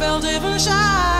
felt even shy.